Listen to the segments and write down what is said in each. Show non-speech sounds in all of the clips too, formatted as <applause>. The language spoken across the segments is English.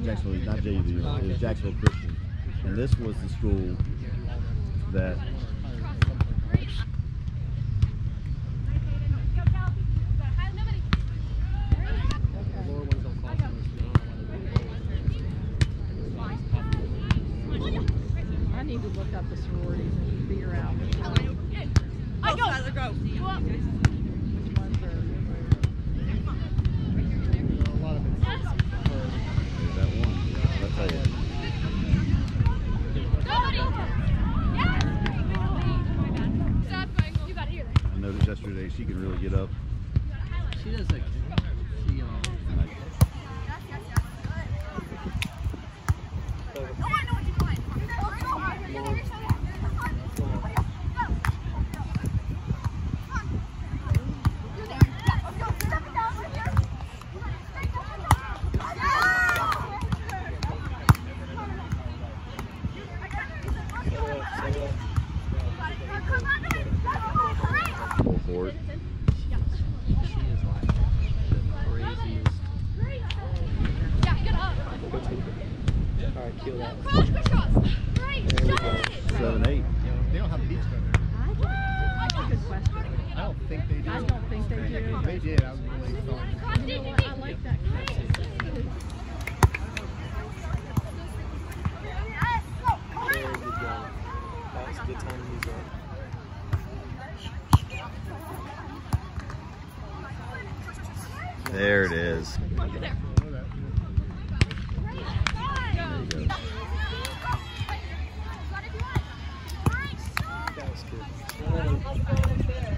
not Jacksonville, not JV. It was Jacksonville Christian, and this was the school that I need to look up the sororities and figure out which I go. Skylar, go. You up? ones are. there's that one. I'll tell you. I noticed yesterday she can really get up. She does like she um And I, full forward. she is like the craziest. Alright, kill that. Seven, eight. They don't have a beach down That's a good question. there. I don't think they do. I don't think they do. They did, I would really thought. You know? I like that question. Very good job. That was a good time to use that. There it is. That was good.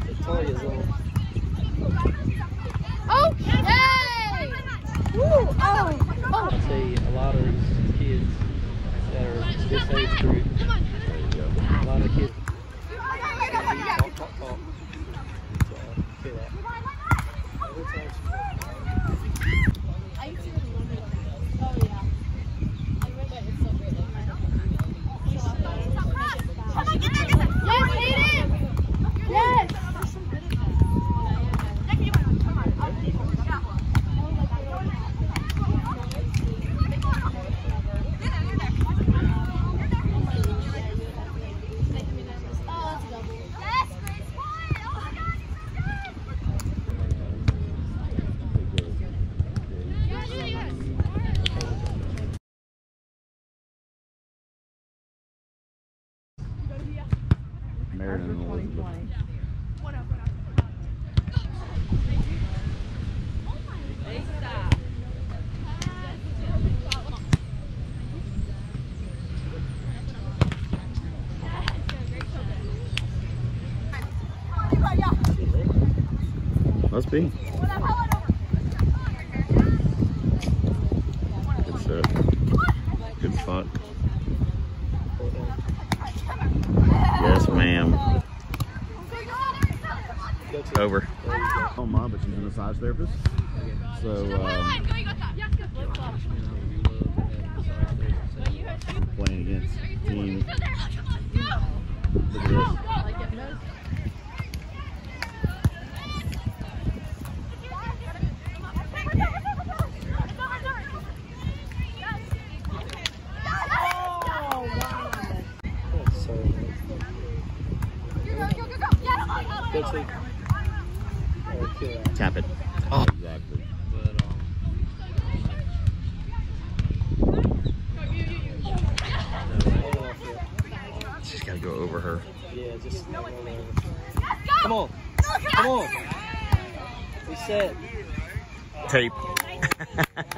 Victoria's on. I'd these kids that are this age group, a lot of kids talk, talk, talk. So, kill that. Every time she- Elizabeth. Must be. Good set. Good spot. Over. Oh, mom, but she's a massage therapist. So, um, playing against team. Look at this. Like it knows. That's so nice. Good take. Alright, kill that. Tap it. Oh, exactly. But um hold off it. She's got to go over her. Yeah, just Come on. Come on. Reset. Tape. <laughs>